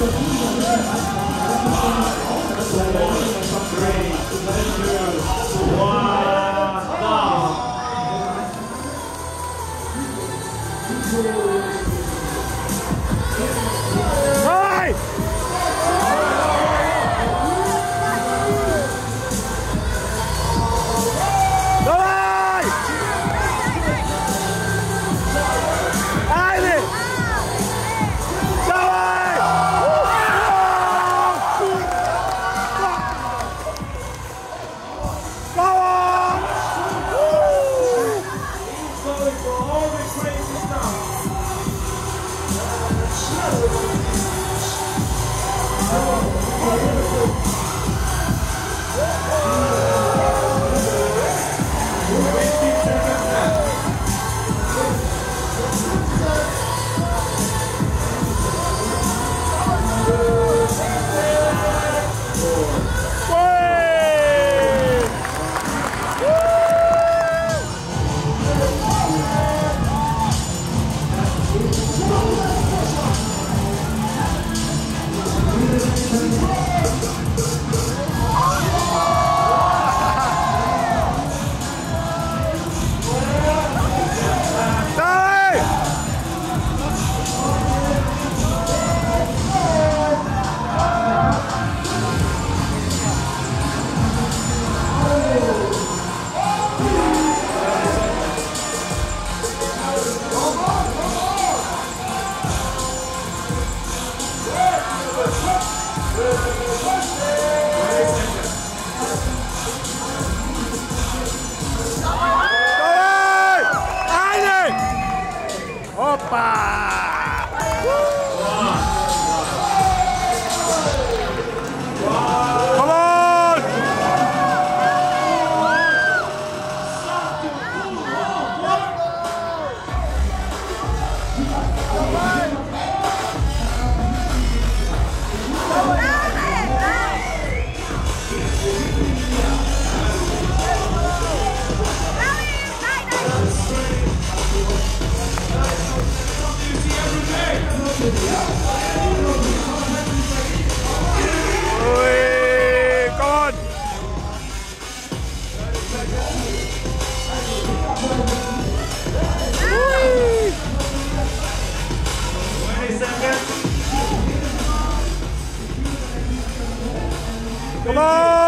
Thank you. Hoppa! Come on!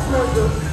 tudo.